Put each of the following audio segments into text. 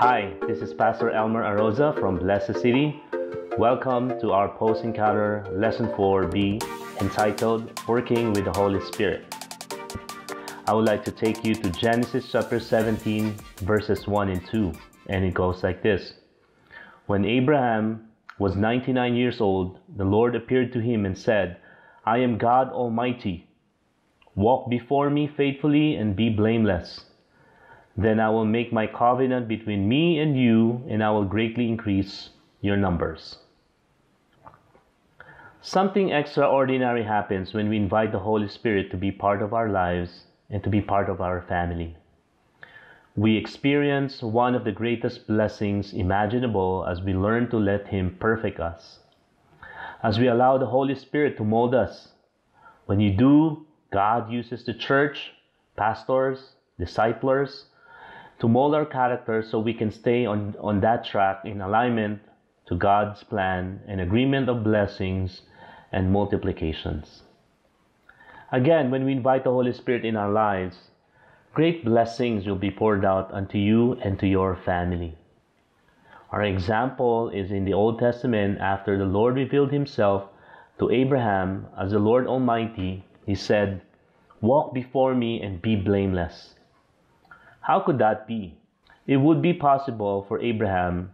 Hi, this is Pastor Elmer Aroza from Bless the City. Welcome to our post encounter lesson 4B entitled Working with the Holy Spirit. I would like to take you to Genesis chapter 17, verses 1 and 2, and it goes like this When Abraham was 99 years old, the Lord appeared to him and said, I am God Almighty. Walk before me faithfully and be blameless. Then I will make my covenant between me and you, and I will greatly increase your numbers. Something extraordinary happens when we invite the Holy Spirit to be part of our lives and to be part of our family. We experience one of the greatest blessings imaginable as we learn to let Him perfect us. As we allow the Holy Spirit to mold us. When you do, God uses the church, pastors, disciplers, to mold our character so we can stay on, on that track in alignment to God's plan and agreement of blessings and multiplications. Again, when we invite the Holy Spirit in our lives, great blessings will be poured out unto you and to your family. Our example is in the Old Testament after the Lord revealed himself to Abraham as the Lord Almighty, he said, Walk before me and be blameless. How could that be? It would be possible for Abraham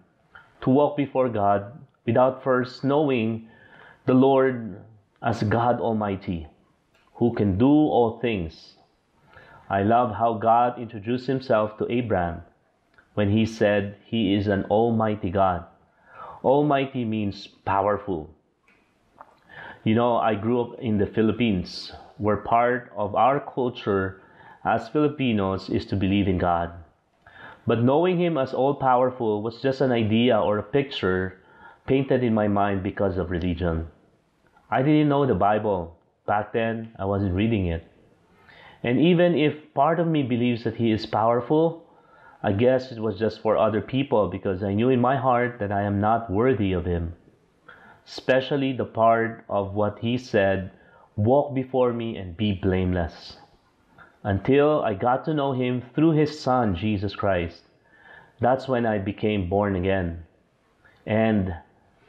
to walk before God without first knowing the Lord as God Almighty, who can do all things. I love how God introduced himself to Abraham when he said he is an almighty God. Almighty means powerful. You know, I grew up in the Philippines, where part of our culture as Filipinos is to believe in God. But knowing Him as all powerful was just an idea or a picture painted in my mind because of religion. I didn't know the Bible. Back then, I wasn't reading it. And even if part of me believes that He is powerful, I guess it was just for other people because I knew in my heart that I am not worthy of Him. Especially the part of what He said walk before me and be blameless until I got to know Him through His Son, Jesus Christ. That's when I became born again and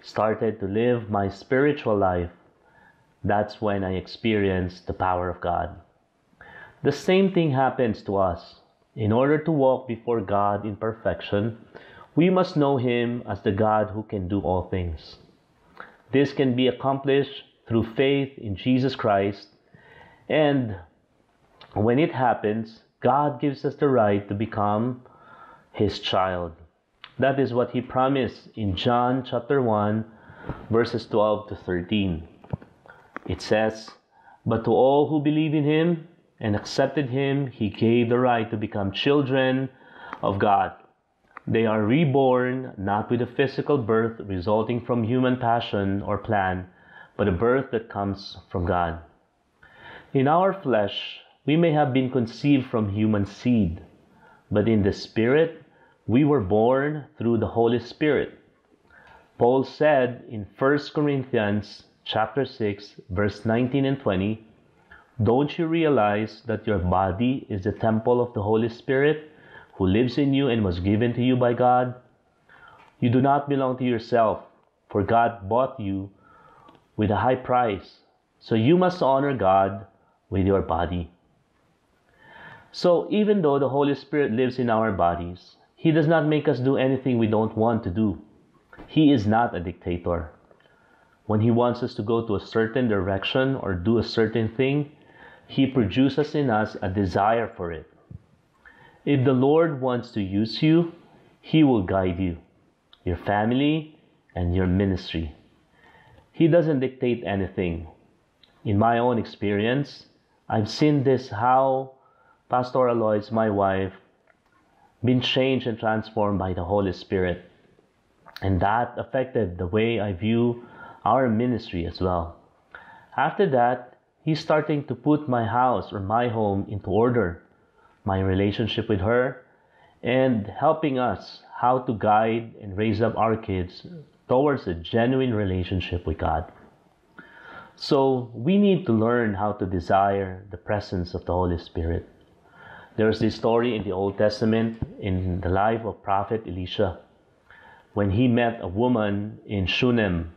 started to live my spiritual life. That's when I experienced the power of God. The same thing happens to us. In order to walk before God in perfection, we must know Him as the God who can do all things. This can be accomplished through faith in Jesus Christ and when it happens, God gives us the right to become His child. That is what He promised in John chapter 1, verses 12 to 13. It says, But to all who believe in Him and accepted Him, He gave the right to become children of God. They are reborn not with a physical birth resulting from human passion or plan, but a birth that comes from God. In our flesh, we may have been conceived from human seed, but in the Spirit, we were born through the Holy Spirit. Paul said in 1 Corinthians chapter 6 verse 19 and 20, "Don't you realize that your body is the temple of the Holy Spirit who lives in you and was given to you by God? You do not belong to yourself, for God bought you with a high price. So you must honor God with your body." So even though the Holy Spirit lives in our bodies, He does not make us do anything we don't want to do. He is not a dictator. When He wants us to go to a certain direction or do a certain thing, He produces in us a desire for it. If the Lord wants to use you, He will guide you, your family, and your ministry. He doesn't dictate anything. In my own experience, I've seen this how Pastor Alois, my wife, been changed and transformed by the Holy Spirit. And that affected the way I view our ministry as well. After that, he's starting to put my house or my home into order, my relationship with her, and helping us how to guide and raise up our kids towards a genuine relationship with God. So we need to learn how to desire the presence of the Holy Spirit. There's this story in the Old Testament in the life of Prophet Elisha when he met a woman in Shunem.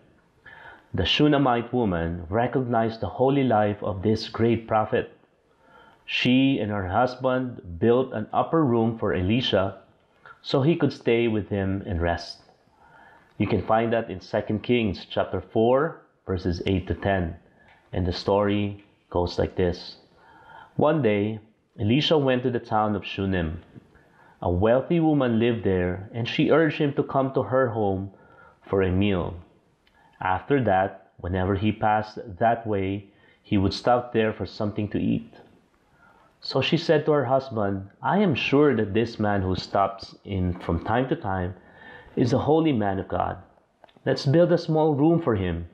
The Shunammite woman recognized the holy life of this great prophet. She and her husband built an upper room for Elisha so he could stay with him and rest. You can find that in 2 Kings chapter 4 verses 8 to 10. And the story goes like this. One day, Elisha went to the town of Shunem. A wealthy woman lived there, and she urged him to come to her home for a meal. After that, whenever he passed that way, he would stop there for something to eat. So she said to her husband, I am sure that this man who stops in from time to time is a holy man of God. Let's build a small room for him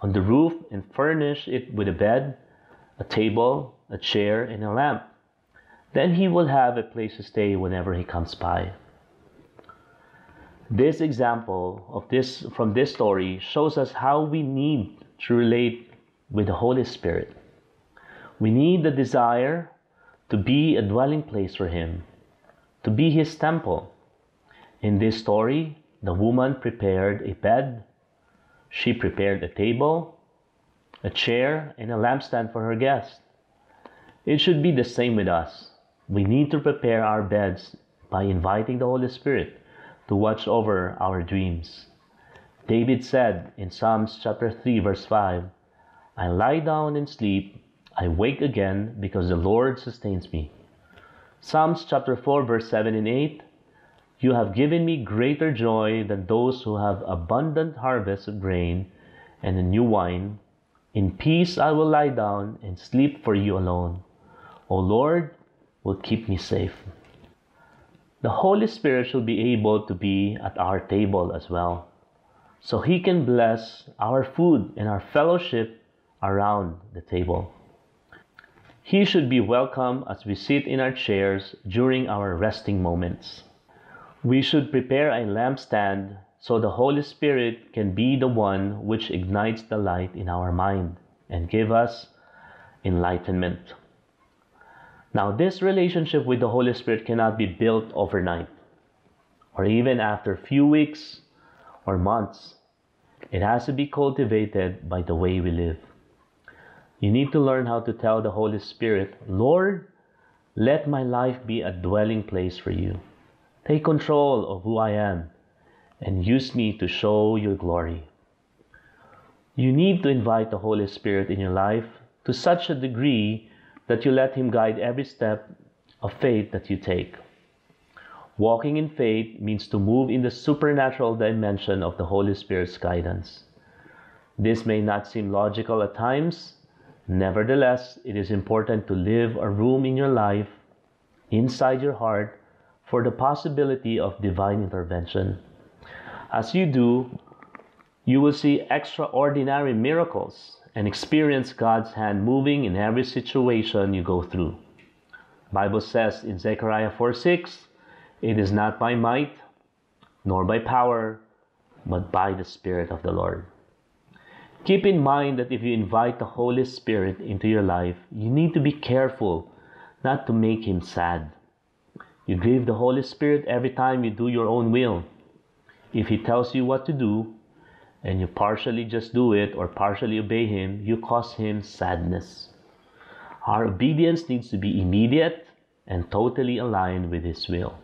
on the roof and furnish it with a bed, a table, a chair, and a lamp. Then he will have a place to stay whenever he comes by. This example of this from this story shows us how we need to relate with the Holy Spirit. We need the desire to be a dwelling place for him, to be his temple. In this story, the woman prepared a bed, she prepared a table, a chair, and a lampstand for her guest. It should be the same with us. We need to prepare our beds by inviting the Holy Spirit to watch over our dreams. David said in Psalms chapter 3 verse 5, I lie down and sleep, I wake again because the Lord sustains me. Psalms chapter 4 verse 7 and 8, you have given me greater joy than those who have abundant harvests of grain and a new wine. In peace I will lie down and sleep for you alone. O Lord, will keep me safe. The Holy Spirit shall be able to be at our table as well, so He can bless our food and our fellowship around the table. He should be welcome as we sit in our chairs during our resting moments. We should prepare a lampstand so the Holy Spirit can be the one which ignites the light in our mind and give us enlightenment. Now, this relationship with the Holy Spirit cannot be built overnight or even after a few weeks or months. It has to be cultivated by the way we live. You need to learn how to tell the Holy Spirit, Lord, let my life be a dwelling place for you. Take control of who I am and use me to show your glory. You need to invite the Holy Spirit in your life to such a degree that you let Him guide every step of faith that you take. Walking in faith means to move in the supernatural dimension of the Holy Spirit's guidance. This may not seem logical at times, nevertheless, it is important to leave a room in your life, inside your heart, for the possibility of divine intervention. As you do, you will see extraordinary miracles and experience God's hand moving in every situation you go through. Bible says in Zechariah 4:6, "It is not by might nor by power, but by the Spirit of the Lord." Keep in mind that if you invite the Holy Spirit into your life, you need to be careful not to make him sad. You grieve the Holy Spirit every time you do your own will. If He tells you what to do, and you partially just do it or partially obey Him, you cause Him sadness. Our obedience needs to be immediate and totally aligned with His will.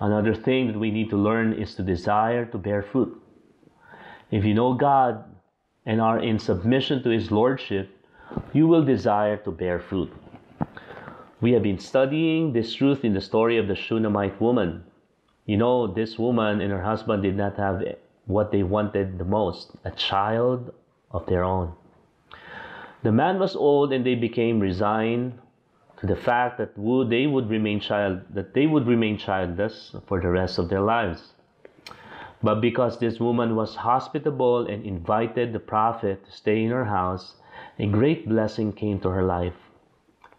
Another thing that we need to learn is to desire to bear fruit. If you know God and are in submission to His Lordship, you will desire to bear fruit. We have been studying this truth in the story of the Shunammite woman. You know, this woman and her husband did not have what they wanted the most a child of their own. The man was old and they became resigned to the fact that they would remain child that they would remain childless for the rest of their lives. But because this woman was hospitable and invited the prophet to stay in her house, a great blessing came to her life.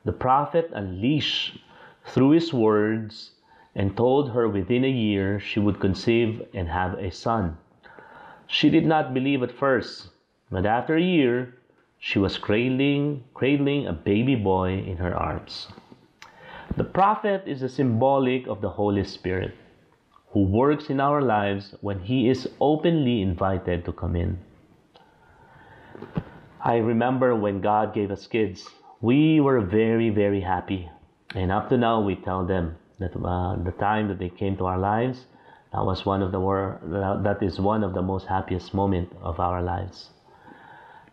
The prophet unleashed through his words and told her within a year she would conceive and have a son. She did not believe at first, but after a year, she was cradling, cradling a baby boy in her arms. The prophet is a symbolic of the Holy Spirit who works in our lives when he is openly invited to come in. I remember when God gave us kids, we were very, very happy. And up to now, we tell them that uh, the time that they came to our lives, that was one of the that is one of the most happiest moment of our lives.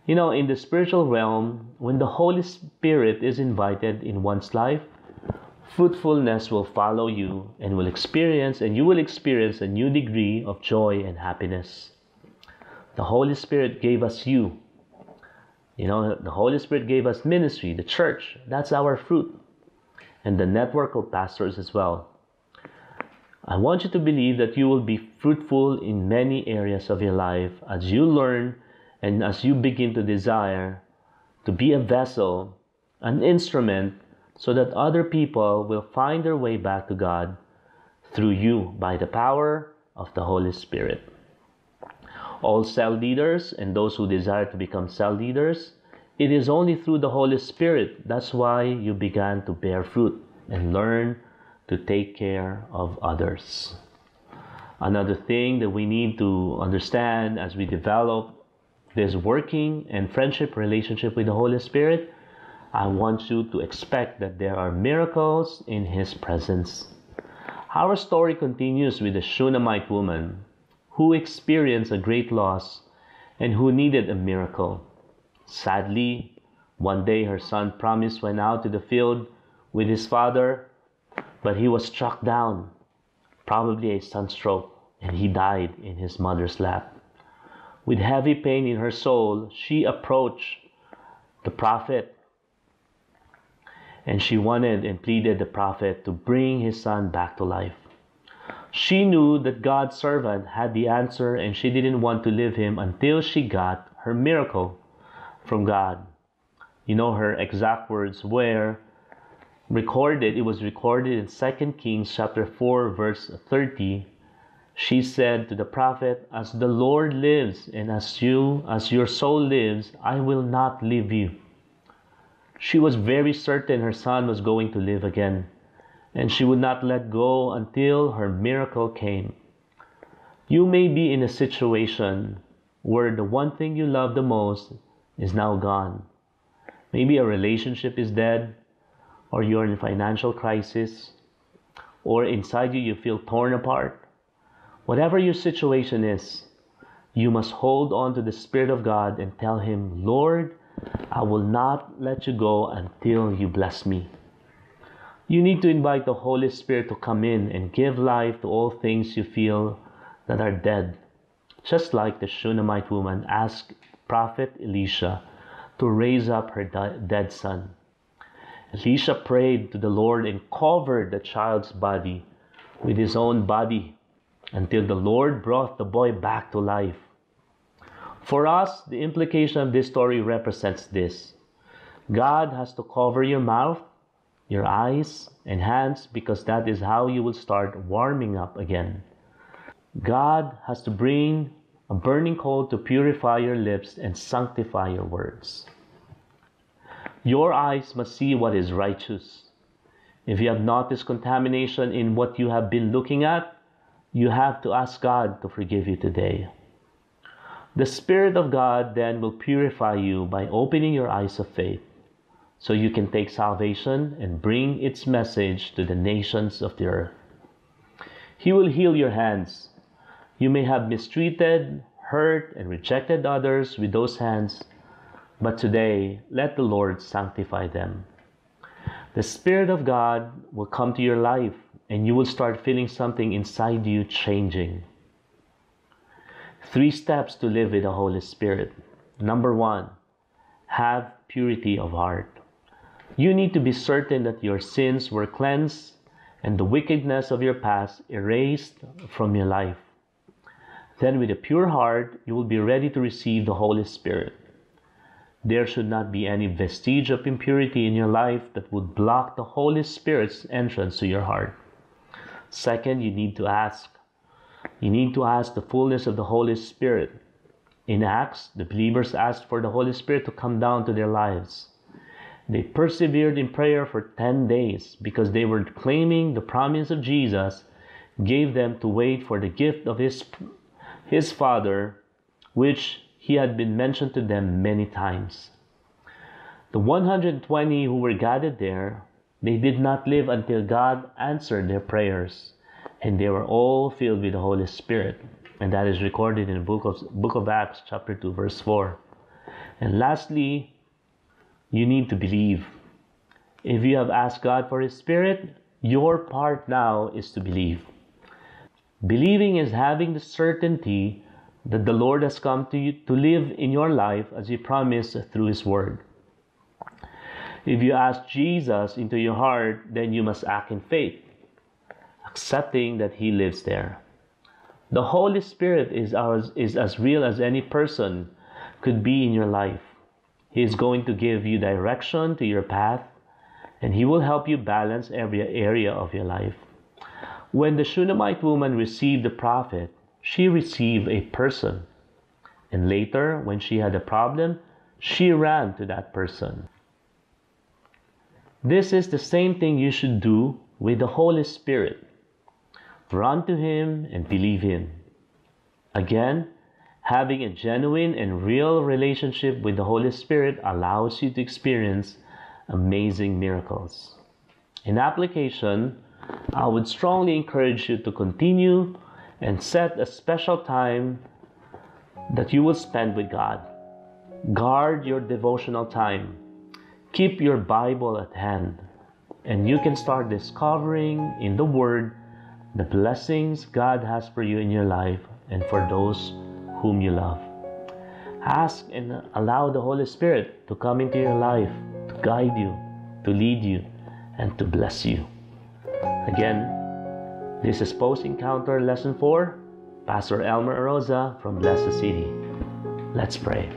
You know, in the spiritual realm, when the Holy Spirit is invited in one's life, fruitfulness will follow you and will experience and you will experience a new degree of joy and happiness. The Holy Spirit gave us you. You know, the Holy Spirit gave us ministry, the church. That's our fruit. And the network of pastors as well. I want you to believe that you will be fruitful in many areas of your life as you learn and as you begin to desire to be a vessel, an instrument so that other people will find their way back to God through you by the power of the Holy Spirit. All cell leaders and those who desire to become cell leaders, it is only through the Holy Spirit. That's why you began to bear fruit and learn to take care of others. Another thing that we need to understand as we develop this working and friendship relationship with the Holy Spirit I want you to expect that there are miracles in His presence. Our story continues with the Shunammite woman who experienced a great loss and who needed a miracle. Sadly, one day her son promised went out to the field with his father, but he was struck down, probably a sunstroke, and he died in his mother's lap. With heavy pain in her soul, she approached the prophet and she wanted and pleaded the prophet to bring his son back to life. She knew that God's servant had the answer and she didn't want to leave him until she got her miracle from God. You know, her exact words were recorded, it was recorded in 2 Kings chapter 4 verse 30. She said to the prophet, As the Lord lives and as you, as your soul lives, I will not leave you. She was very certain her son was going to live again, and she would not let go until her miracle came. You may be in a situation where the one thing you love the most is now gone. Maybe a relationship is dead, or you're in financial crisis, or inside you you feel torn apart. Whatever your situation is, you must hold on to the Spirit of God and tell Him, Lord, I will not let you go until you bless me. You need to invite the Holy Spirit to come in and give life to all things you feel that are dead. Just like the Shunammite woman asked Prophet Elisha to raise up her dead son. Elisha prayed to the Lord and covered the child's body with his own body until the Lord brought the boy back to life. For us, the implication of this story represents this God has to cover your mouth, your eyes, and hands because that is how you will start warming up again. God has to bring a burning coal to purify your lips and sanctify your words. Your eyes must see what is righteous. If you have noticed contamination in what you have been looking at, you have to ask God to forgive you today. The Spirit of God then will purify you by opening your eyes of faith so you can take salvation and bring its message to the nations of the earth. He will heal your hands. You may have mistreated, hurt, and rejected others with those hands, but today let the Lord sanctify them. The Spirit of God will come to your life and you will start feeling something inside you changing. Three steps to live with the Holy Spirit. Number one, have purity of heart. You need to be certain that your sins were cleansed and the wickedness of your past erased from your life. Then, with a pure heart, you will be ready to receive the Holy Spirit. There should not be any vestige of impurity in your life that would block the Holy Spirit's entrance to your heart. Second, you need to ask you need to ask the fullness of the Holy Spirit. In Acts, the believers asked for the Holy Spirit to come down to their lives. They persevered in prayer for 10 days because they were claiming the promise of Jesus gave them to wait for the gift of his, his Father, which he had been mentioned to them many times. The 120 who were gathered there, they did not live until God answered their prayers, and they were all filled with the Holy Spirit. And that is recorded in the book of, book of Acts, chapter 2, verse 4. And lastly, you need to believe. If you have asked God for His Spirit, your part now is to believe. Believing is having the certainty that the Lord has come to you to live in your life as He promised through His Word. If you ask Jesus into your heart, then you must act in faith, accepting that He lives there. The Holy Spirit is, ours, is as real as any person could be in your life. He is going to give you direction to your path, and He will help you balance every area of your life. When the Shunammite woman received the prophet, she received a person. And later, when she had a problem, she ran to that person. This is the same thing you should do with the Holy Spirit. Run to Him and believe Him. Again, having a genuine and real relationship with the Holy Spirit allows you to experience amazing miracles. In application, I would strongly encourage you to continue and set a special time that you will spend with God. Guard your devotional time. Keep your Bible at hand, and you can start discovering in the Word the blessings God has for you in your life and for those whom you love. Ask and allow the Holy Spirit to come into your life, to guide you, to lead you, and to bless you. Again, this is Post Encounter Lesson 4, Pastor Elmer Arosa from Bless the City. Let's pray.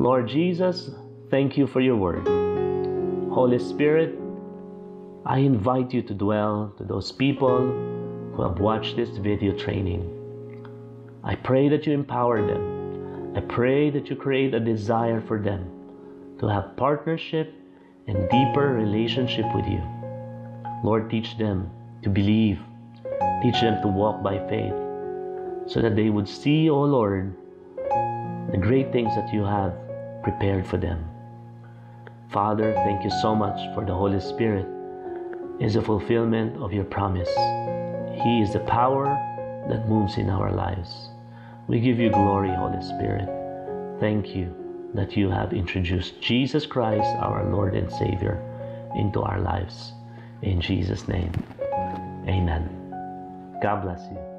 Lord Jesus, thank you for your word. Holy Spirit, I invite you to dwell to those people who have watched this video training. I pray that you empower them. I pray that you create a desire for them to have partnership and deeper relationship with you. Lord, teach them to believe. Teach them to walk by faith so that they would see, O Lord, the great things that you have prepared for them. Father, thank you so much for the Holy Spirit is a fulfillment of your promise. He is the power that moves in our lives. We give you glory, Holy Spirit. Thank you that you have introduced Jesus Christ, our Lord and Savior, into our lives. In Jesus' name, amen. God bless you.